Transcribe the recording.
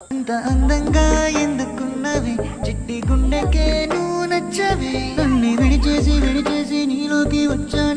అంత అందంగా ఎందుకున్నవి? చిట్టి గుండెకే నువ్వు నచ్చవి. నన్ను విడిచేసి విడిచేసి నీలోకి వచ్చాను